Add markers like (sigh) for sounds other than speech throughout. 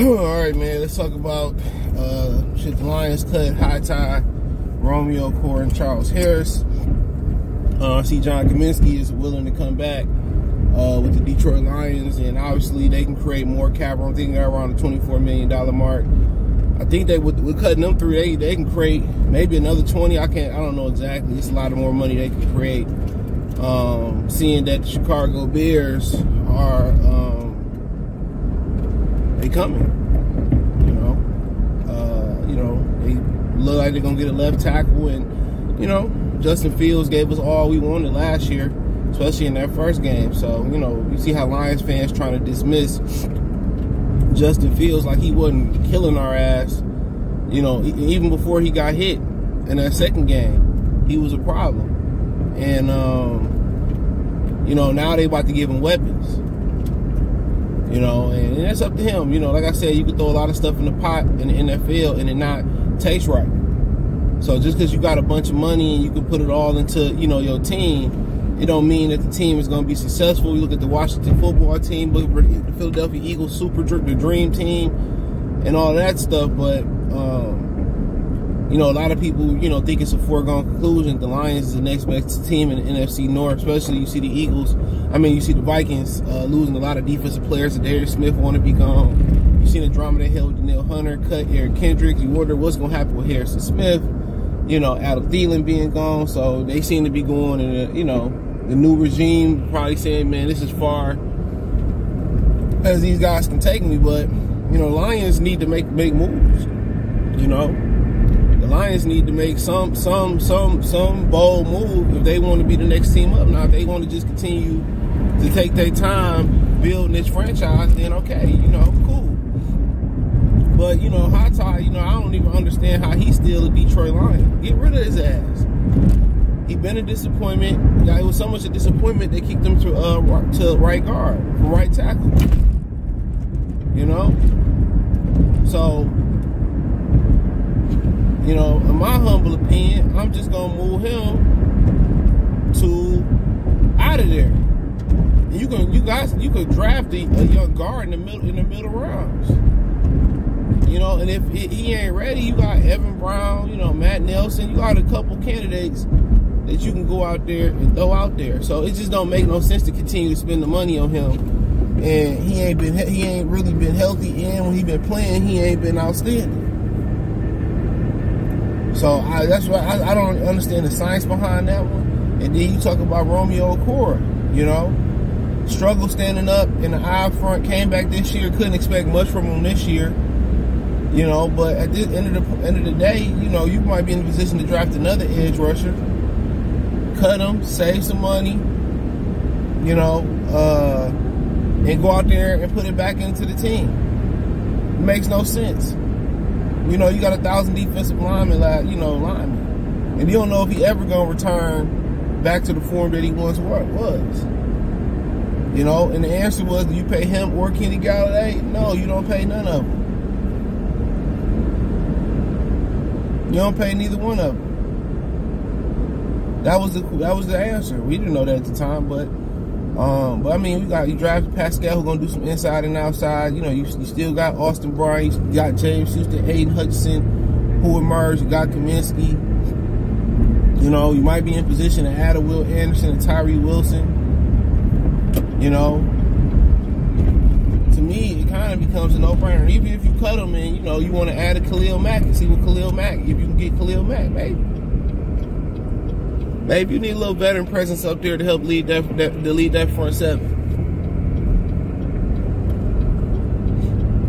(clears throat) All right, man. Let's talk about uh, shit. The Lions cut Vaitai, Romeo Okwara, and Charles Harris. Uh, I see John Cominsky is willing to come back uh, with the Detroit Lions, and obviously they can create more cap. I'm thinking around the 24 million dollar mark. I think they with, with cutting them through, they they can create maybe another 20. I can't. I don't know exactly. It's a lot of more money they can create. Um, seeing that the Chicago Bears are um, they coming, you know, uh, you know they look like they're gonna get a left tackle, and you know Justin Fields gave us all we wanted last year, especially in that first game. So you know you see how Lions fans trying to dismiss Justin Fields like he wasn't killing our ass. You know, even before he got hit in that second game, he was a problem. And um, you know, now they about to give him weapons. You know, and, and that's up to him. You know, like I said, you can throw a lot of stuff in the pot in the NFL and it not taste right. So just because you got a bunch of money and you can put it all into, you know, your team, it don't mean that the team is going to be successful. You look at the Washington football team, look at the Philadelphia Eagles super the dream team, and all that stuff. But um, you know, a lot of people, you know, think it's a foregone conclusion. The Lions is the next best team in the NFC North. Especially you see the Eagles. I mean, you see the Vikings uh, losing a lot of defensive players. Darius Smith want to be gone. You see the drama they held with Danielle Hunter, cut Eric Kendrick. You wonder what's going to happen with Harrison Smith you know, Adam Thielen being gone, so they seem to be going in a, you know, the new regime probably saying, man, this is far as these guys can take me. But, you know, Lions need to make make moves. You know? Need to make some some some some bold move if they want to be the next team up. Now if they want to just continue to take their time building this franchise, then okay, you know, cool. But you know, Vaitai, you know, I don't even understand how he's still a Detroit Lion. Get rid of his ass. He been a disappointment. It was so much a disappointment they kicked him to uh to right guard, right tackle. You know, so you know, in my humble opinion, I'm just gonna move him to out of there. You can, you guys, you could draft a, a young guard in the middle in the middle rounds. You know, and if he ain't ready, you got Evan Brown, you know, Matt Nelson, you got a couple candidates that you can go out there and throw out there. So it just don't make no sense to continue to spend the money on him. And he ain't been he ain't really been healthy, and when he been playing, he ain't been outstanding. So I, that's why I, I, don't understand the science behind that one. And then you talk about Romeo Okwara, you know, struggle standing up in the eye front, came back this year, couldn't expect much from him this year. You know, but at the end of the end of the day, you know, you might be in a position to draft another edge rusher cut them, save some money, you know, uh, and go out there and put it back into the team. It makes no sense. You know, you got a thousand defensive linemen, like, you know, linemen. And you don't know if he ever going to return back to the form that he once was. You know, and the answer was, do you pay him or Kenny Golladay? No, you don't pay none of them. You don't pay neither one of them. That was the that was the answer. We didn't know that at the time, but um, but I mean, we got you drive Pascal who's gonna do some inside and outside. You know, you, you still got Austin Bryant, you got James Houston, Aidan Hutchinson, who emerged. You got Cominsky. You know, you might be in position to add a Will Anderson and Tyree Wilson. You know, to me, it kind of becomes a no-brainer. Even if you cut them and you know you want to add a Khalil Mack and see what Khalil Mack, if you can get Khalil Mack, maybe. Maybe you need a little veteran presence up there to help lead that, that to lead that front seven.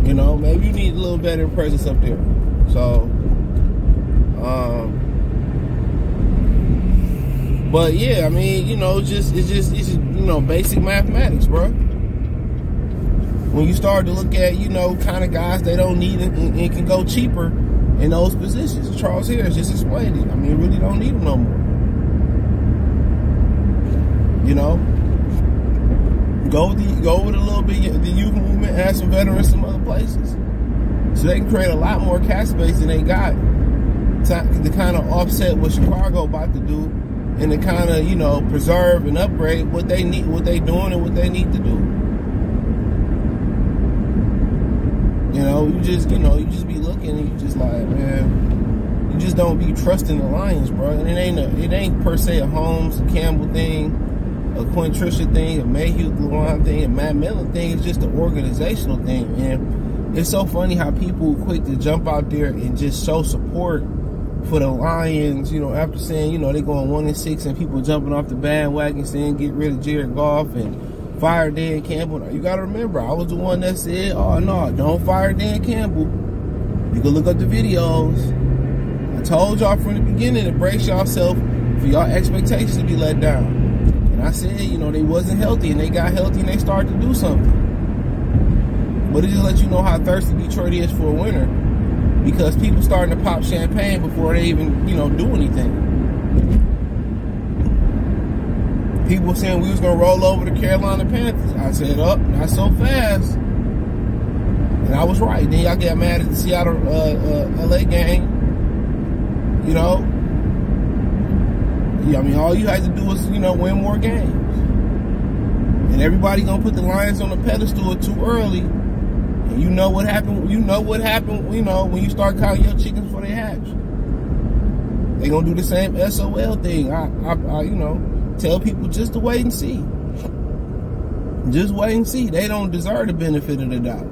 You know, maybe you need a little veteran presence up there. So, um, but yeah, I mean, you know, just it's just it's just, you know basic mathematics, bro. When you start to look at you know kind of guys they don't need and, and can go cheaper in those positions. Charles Harris just explained it. I mean, really don't need them no more. You know, go with the, go with a little bit the youth movement, add some veterans some other places, so they can create a lot more cap space than they got to, to kind of offset what Chicago about to do, and to kind of you know preserve and upgrade what they need, what they doing, and what they need to do. You know, you just, you know, you just be looking and you just like, man, you just don't be trusting the Lions, bro. And it ain't a, it ain't per se a Holmes, Campbell thing, a Quinn Trisha thing, a Mayhew Lewand thing, a Matt Millen thing. It's just an organizational thing, and it's so funny how people quick to jump out there and just show support for the Lions, you know, after saying, you know, they going one and six and people jumping off the bandwagon saying get rid of Jared Goff and fire Dan Campbell. You gotta remember, I was the one that said, oh no, don't fire Dan Campbell. You can look up the videos. I told y'all from the beginning to brace yourself for y'all expectations to be let down. And I said, you know, they wasn't healthy and they got healthy and they started to do something. But it just lets you know how thirsty Detroit is for a winner because people starting to pop champagne before they even, you know, do anything. People saying we was gonna roll over the Carolina Panthers. I said, up, oh, not so fast. And I was right. Then y'all get mad at the Seattle uh, uh, LA game. You know, I mean, all you had to do was, you know, win more games. And everybody gonna put the Lions on the pedestal too early And you know what happened. You know what happened. You know when you start counting your chickens before they hatch. They gonna do the same SOL thing. I, I, I, you know, tell people just to wait and see. Just wait and see. They don't deserve the benefit of the doubt.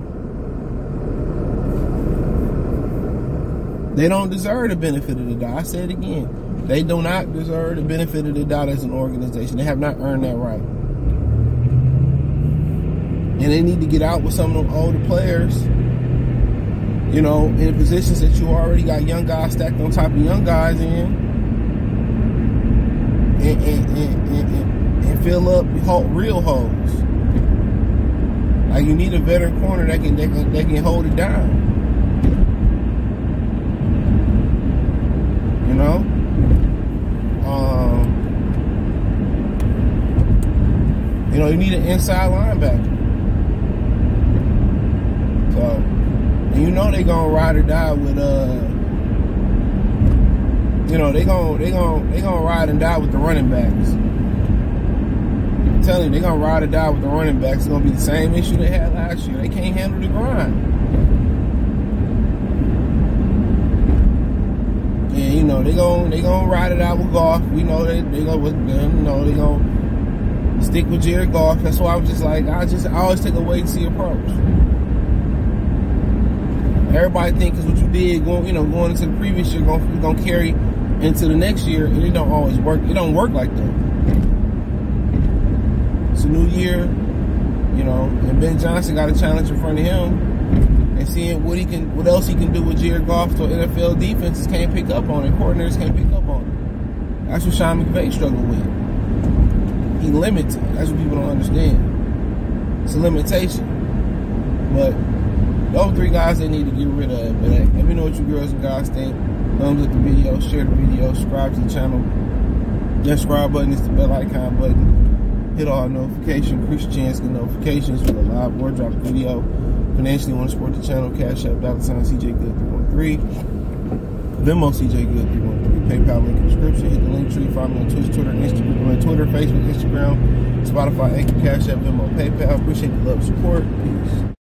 They don't deserve the benefit of the doubt. I said it again. They do not deserve the benefit of the doubt as an organization. They have not earned that right and they need to get out with some of them older players. You know, in positions that you already got young guys stacked on top of young guys in, and, and, and, and fill up real holes. Like you need a veteran corner that can that can, that can hold it down. You know. Um, you need an inside linebacker. So, you know they gonna ride or die with uh, you know they gonna they gonna they gonna ride and die with the running backs. I'm telling you, they gonna ride or die with the running backs. It's gonna be the same issue they had last year. They can't handle the grind. And you know they gonna they gonna ride it out with Goff. We know they they go with them. You know they gonna stick with Jared Goff. That's why I was just like I just I always take a wait and see approach. Everybody think what you did going, you know, going into the previous year, going going to carry into the next year, and it don't always work. It don't work like that. It's a new year, you know, and Ben Johnson got a challenge in front of him, and seeing what he can, what else he can do with Jared Goff, so NFL defenses can't pick up on it, coordinators can't pick up on it. That's what Sean McVay struggled with. He limited. That's what people don't understand. It's a limitation, but those three guys they need to get rid of. But let me know what you girls and guys think. Thumbs up the video, share the video, subscribe to the channel. That subscribe button is the bell icon button. Hit all notifications, increase your chance get notifications for the live wardrobe video. Financially want to support the channel, Cash App, dollar sign CJ Good 313. Venmo CJ Good 313. PayPal link in the description. Hit the link tree. Follow me on Twitch, Twitter, Instagram, on Twitter, Facebook, Instagram, Spotify, Anchor, Cash App, Venmo, PayPal. Appreciate the love support. Peace.